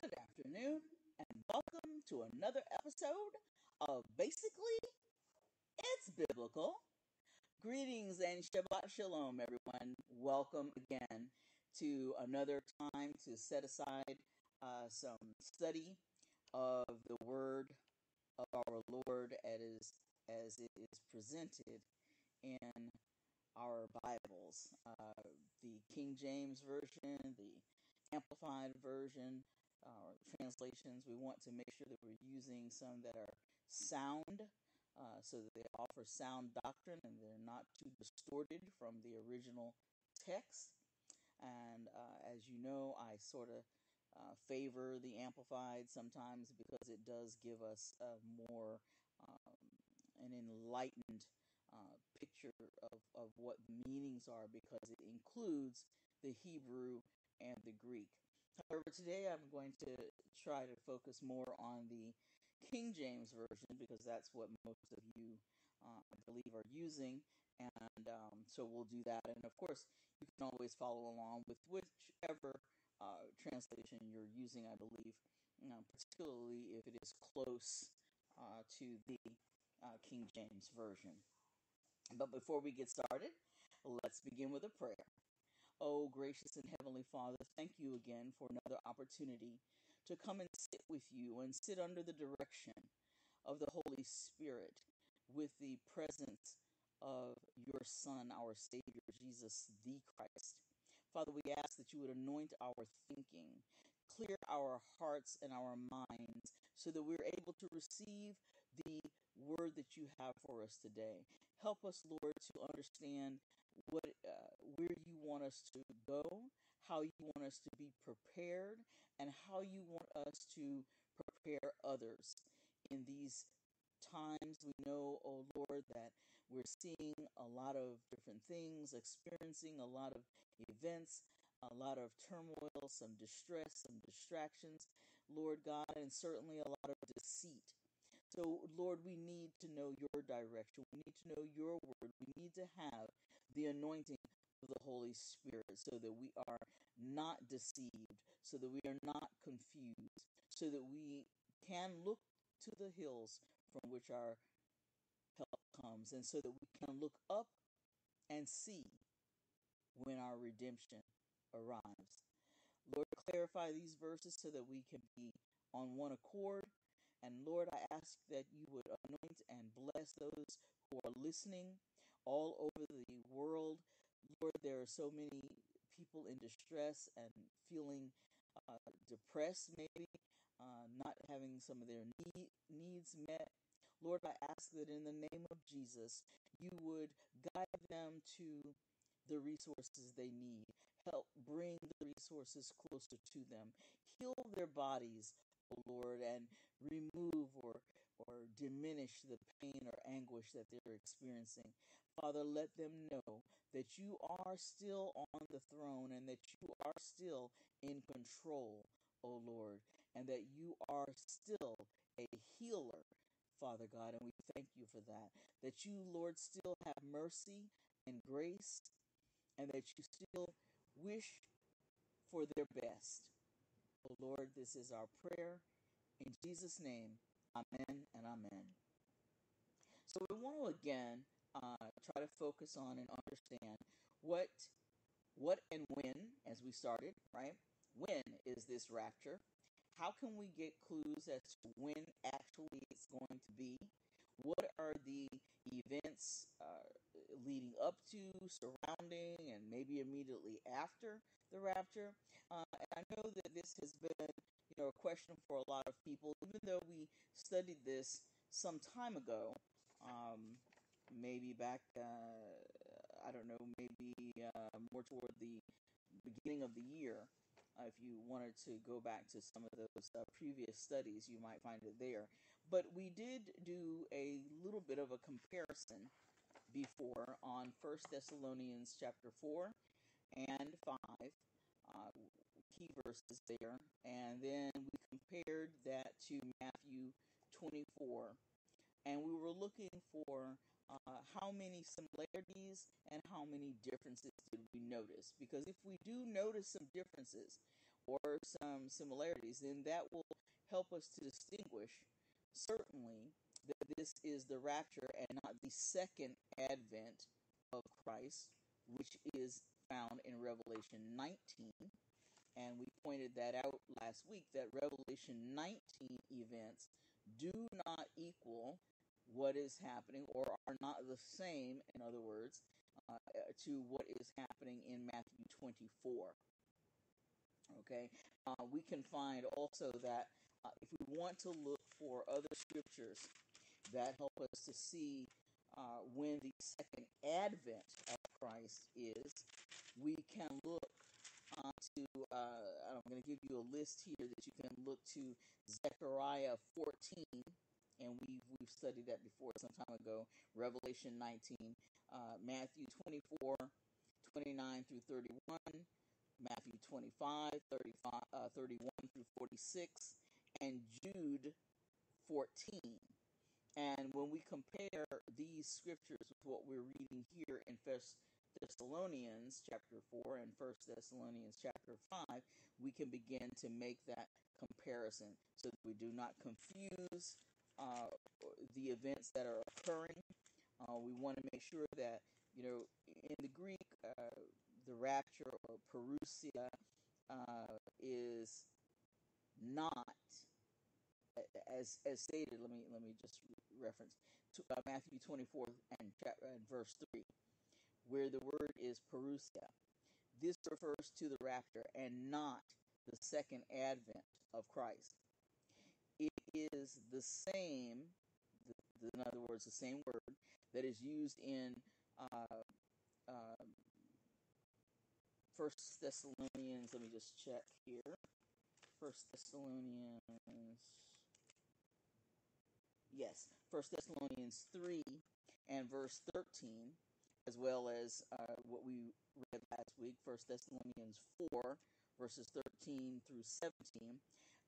Good afternoon, and welcome to another episode of Basically It's Biblical. Greetings and Shabbat Shalom, everyone. Welcome again to another time to set aside uh, some study of the Word of our Lord as, as it is presented in our Bibles. Uh, the King James Version, the Amplified Version, uh, translations. We want to make sure that we're using some that are sound uh, so that they offer sound doctrine and they're not too distorted from the original text. And uh, as you know, I sort of uh, favor the Amplified sometimes because it does give us a more um, an enlightened uh, picture of, of what the meanings are because it includes the Hebrew and the Greek. However, today I'm going to try to focus more on the King James Version because that's what most of you, uh, I believe, are using. And um, so we'll do that. And of course, you can always follow along with whichever uh, translation you're using, I believe, you know, particularly if it is close uh, to the uh, King James Version. But before we get started, let's begin with a prayer. Oh, gracious and heavenly Father, thank you again for another opportunity to come and sit with you and sit under the direction of the Holy Spirit with the presence of your Son, our Savior, Jesus the Christ. Father, we ask that you would anoint our thinking, clear our hearts and our minds so that we're able to receive the word that you have for us today. Help us, Lord, to understand what uh, where you want us to go, how you want us to be prepared, and how you want us to prepare others in these times. We know, oh Lord, that we're seeing a lot of different things, experiencing a lot of events, a lot of turmoil, some distress, some distractions, Lord God, and certainly a lot of deceit. So, Lord, we need to know your direction. We need to know your word. We need to have the anointing of the Holy Spirit so that we are not deceived, so that we are not confused, so that we can look to the hills from which our help comes, and so that we can look up and see when our redemption arrives. Lord, clarify these verses so that we can be on one accord and Lord, I ask that you would anoint and bless those who are listening all over the world. Lord, there are so many people in distress and feeling uh, depressed, maybe, uh, not having some of their need, needs met. Lord, I ask that in the name of Jesus, you would guide them to the resources they need. Help bring the resources closer to them. Heal their bodies, Lord, and remove or or diminish the pain or anguish that they're experiencing. Father, let them know that you are still on the throne and that you are still in control, O Lord, and that you are still a healer, Father God, and we thank you for that. That you, Lord, still have mercy and grace, and that you still wish for their best. Lord, this is our prayer. In Jesus' name, amen and amen. So we want to again uh, try to focus on and understand what, what and when, as we started, right? When is this rapture? How can we get clues as to when actually it's going to be? What are the events uh, leading up to, surrounding, and maybe immediately after the rapture? Uh, I know that this has been, you know, a question for a lot of people, even though we studied this some time ago. Um, maybe back, uh, I don't know, maybe uh, more toward the beginning of the year. Uh, if you wanted to go back to some of those uh, previous studies, you might find it there. But we did do a little bit of a comparison before on First Thessalonians chapter 4 and 5, uh, key verses there. And then we compared that to Matthew 24. And we were looking for uh, how many similarities and how many differences did we notice? Because if we do notice some differences, or some similarities, then that will help us to distinguish certainly that this is the rapture and not the second advent of Christ, which is found in Revelation 19. And we pointed that out last week that Revelation 19 events do not equal what is happening or are not the same, in other words, uh, to what is happening in Matthew 24. Okay, uh, we can find also that uh, if we want to look for other scriptures that help us to see uh, when the second advent of Christ is, we can look uh, to, uh, I'm going to give you a list here that you can look to Zechariah 14, and we've, we've studied that before some time ago, Revelation 19, uh, Matthew 24, 29 through 31, Matthew 25, 35, uh, 31 through 46, and Jude 14. And when we compare these scriptures with what we're reading here in First Thessalonians chapter 4 and First Thessalonians chapter 5, we can begin to make that comparison so that we do not confuse uh, the events that are occurring. Uh, we want to make sure that, you know, in the Greek, uh, the rapture or parousia uh, is not as as stated. Let me let me just reference to, uh, Matthew 24 and, chapter, and verse 3, where the word is parousia. This refers to the rapture and not the second advent of Christ. It is the same, in other words, the same word that is used in uh, uh, First Thessalonians. Let me just check here. First Thessalonians. Yes, First Thessalonians three and verse thirteen, as well as uh, what we read last week, First Thessalonians four verses thirteen through seventeen,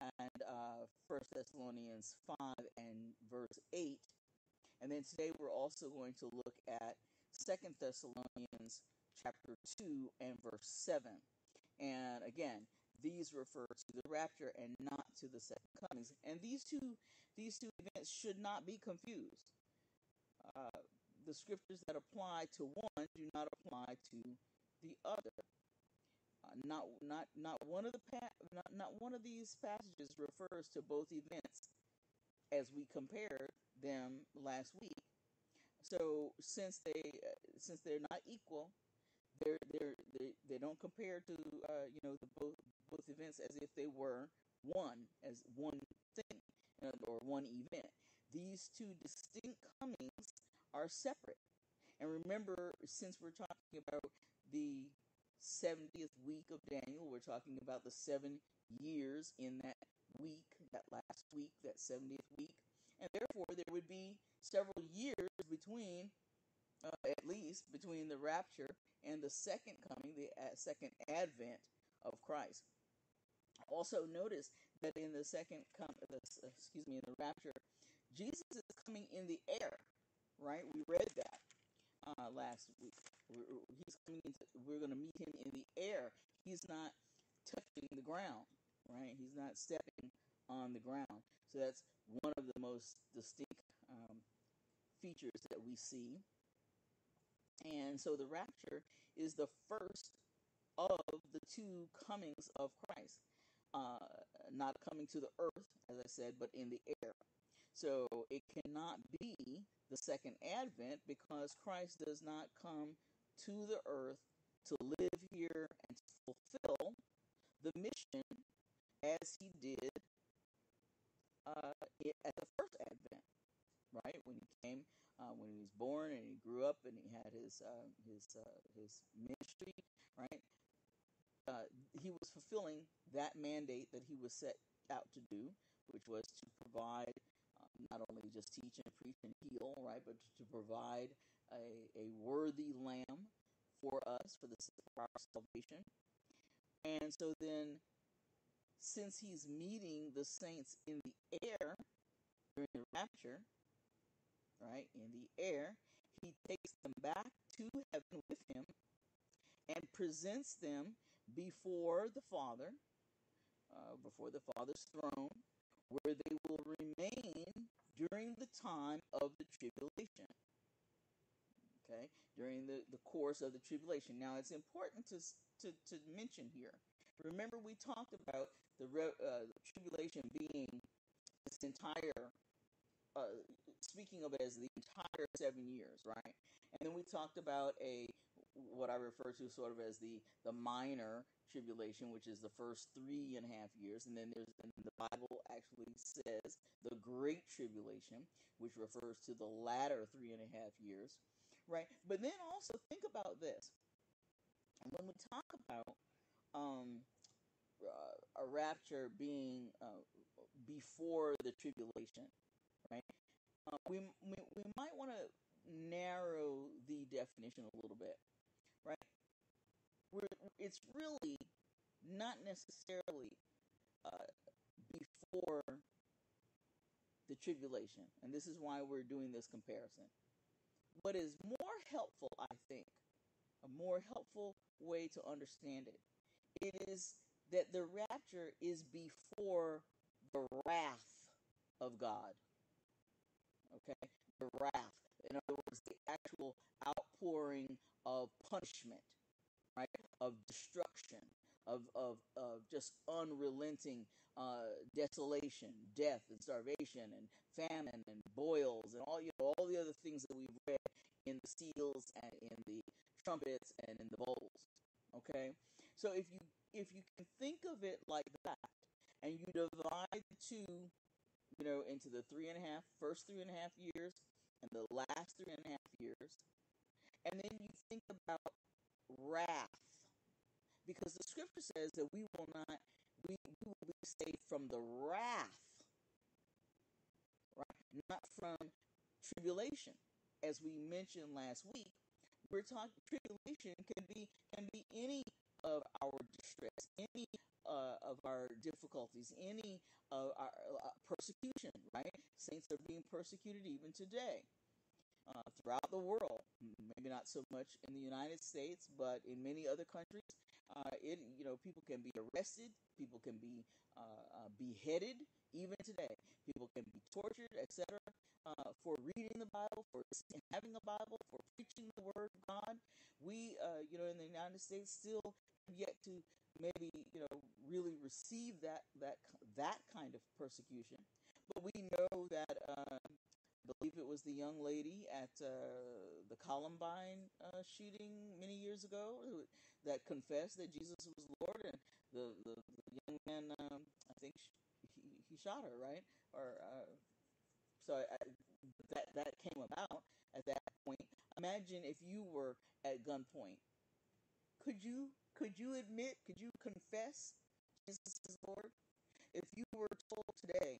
and uh, First Thessalonians five and verse eight. And then today we're also going to look at Second Thessalonians chapter 2 and verse 7. And again, these refer to the rapture and not to the second comings. And these two these two events should not be confused. The scriptures that apply to one do not apply to the other. Uh, not not not one of the pa- not, not one of these passages refers to both events as we compared them last week. So since they uh, since they're not equal, they're, they're, they they don't compare to uh, you know the both both events as if they were one as one thing uh, or one event. These two distinct comings are separate. And remember, since we're talking about the 70th week of Daniel, we're talking about the seven years in that week, that last week, that 70th week. And therefore, there would be several years between, uh, at least, between the rapture and the second coming, the uh, second advent of Christ. Also, notice that in the second come, excuse me, in the rapture, Jesus is coming in the air, right? We read that uh, last week. We're, he's coming into. We're going to meet him in the air. He's not touching the ground, right? He's not stepping on the ground. So that's one of the most distinct um, features that we see and so the rapture is the first of the two comings of Christ. Uh, not coming to the earth, as I said, but in the air. So it cannot be the second advent because Christ does not come to the earth to live here and fulfill the mission as he did uh, at the first advent, right? When he came uh, when he was born and he grew up and he had his uh, his uh, his ministry, right? Uh, he was fulfilling that mandate that he was set out to do, which was to provide not only just teach and preach and heal, right, but to provide a, a worthy lamb for us for the for our salvation. And so then, since he's meeting the saints in the air during the rapture, right, in the air, he takes them back to heaven with him and presents them before the Father uh, before the Father's throne, where they will remain during the time of the tribulation. Okay, during the, the course of the tribulation. Now, it's important to, to, to mention here. Remember, we talked about the, uh, tribulation being this entire, uh, speaking of it as the entire seven years, right? And then we talked about a what I refer to sort of as the the minor tribulation, which is the first three and a half years, and then there's and the Bible actually says the great tribulation, which refers to the latter three and a half years, right? But then also think about this: when we talk about um, uh, a rapture being uh, before the tribulation, right? Uh, we, we we might want to narrow the definition a little bit, right? We're, it's really not necessarily uh, before the tribulation, and this is why we're doing this comparison. What is more helpful, I think, a more helpful way to understand it, it is that the rapture is before the wrath of God. Okay? The wrath. In other words, the actual outpouring of punishment, right? Of destruction, of, of, of just unrelenting uh, desolation, death, and starvation, and famine, and boils, and all you know, all the other things that we've read in the seals and in the trumpets and in the bowls. Okay, so if you if you can think of it like that, and you divide the two, you know, into the three and a half first three and a half years and the last three and a half years, and then you think about wrath. Because the scripture says that we will not we, we will be saved from the wrath right? Not from tribulation. As we mentioned last week we're talking tribulation can be can be any of our distress any uh, of our difficulties any of our uh, persecution right? Saints are being persecuted even today uh, throughout the world. Maybe not so much in the United States, but in many other countries, uh, it you know people can be arrested, people can be uh, uh beheaded, even today. People can be tortured, etc. Uh, for reading the Bible, for having a Bible, for preaching the Word of God. We, uh, you know, in the United States, still yet to maybe you know really receive that that that kind of persecution. But we know that believe it was the young lady at uh, the Columbine uh, shooting many years ago who, that confessed that Jesus was Lord, and the, the, the young man, um, I think he, he shot her, right? Or uh, so I, that that came about at that point. Imagine if you were at gunpoint. Could you could you admit? Could you confess Jesus is Lord? If you were told today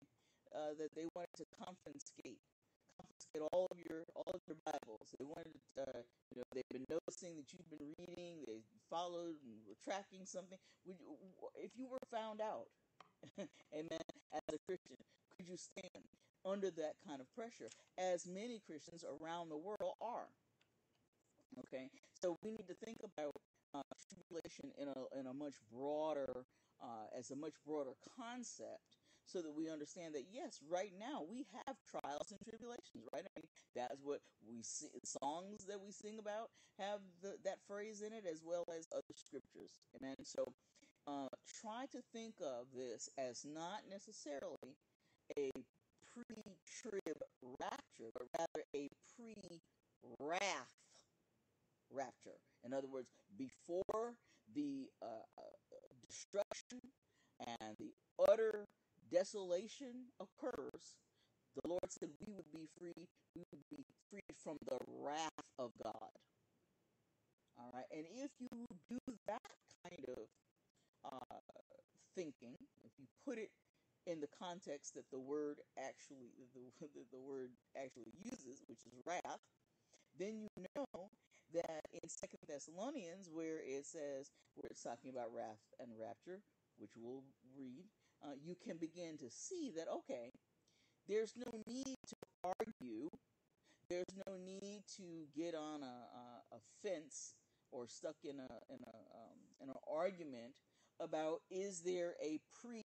uh, that they wanted to confiscate confiscate all of your all of your Bibles. They wanted, uh, you know, they've been noticing that you've been reading. They followed and were tracking something. Would you, if you were found out, amen, as a Christian, could you stand under that kind of pressure? As many Christians around the world are. Okay, so we need to think about uh, tribulation in a in a much broader, uh, as a much broader concept so that we understand that yes, right now we have trials and tribulations, right? I mean, that's what we see. Songs that we sing about have the, that phrase in it, as well as other scriptures. Amen. So, uh, try to think of this as not necessarily a pre-trib rapture, but rather a pre-wrath rapture. In other words, before the uh, uh destruction and the utter desolation occurs, the Lord said we would be free, we would be freed from the wrath of God. All right, and if you do that kind of uh, thinking, if you put it in the context that the word actually the, the, word actually uses, which is wrath, then you know that in Second Thessalonians, where it says where it's talking about wrath and rapture, which we'll read, uh, you can begin to see that, okay, there's no need to argue, there's no need to get on a, a, a fence or stuck in a in a um, in an argument about is there a pre